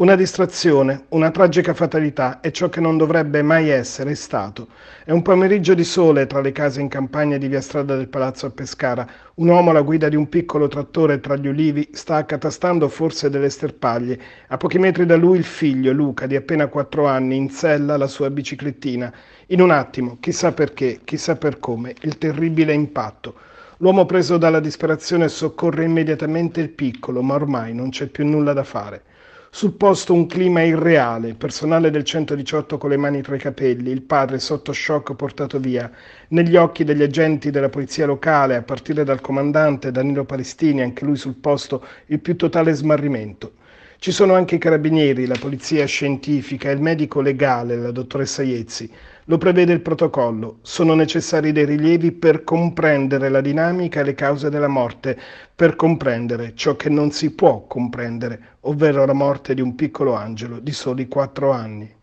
Una distrazione, una tragica fatalità è ciò che non dovrebbe mai essere stato. È un pomeriggio di sole tra le case in campagna di via Strada del Palazzo a Pescara. Un uomo alla guida di un piccolo trattore tra gli ulivi sta accatastando forse delle sterpaglie. A pochi metri da lui il figlio, Luca, di appena quattro anni, in sella la sua biciclettina. In un attimo, chissà perché, chissà per come, il terribile impatto. L'uomo preso dalla disperazione soccorre immediatamente il piccolo, ma ormai non c'è più nulla da fare. Sul posto un clima irreale, personale del 118 con le mani tra i capelli, il padre sotto shock portato via, negli occhi degli agenti della polizia locale, a partire dal comandante Danilo Palestini, anche lui sul posto, il più totale smarrimento. Ci sono anche i carabinieri, la polizia scientifica, il medico legale, la dottoressa Iezzi. Lo prevede il protocollo. Sono necessari dei rilievi per comprendere la dinamica e le cause della morte, per comprendere ciò che non si può comprendere, ovvero la morte di un piccolo angelo di soli quattro anni.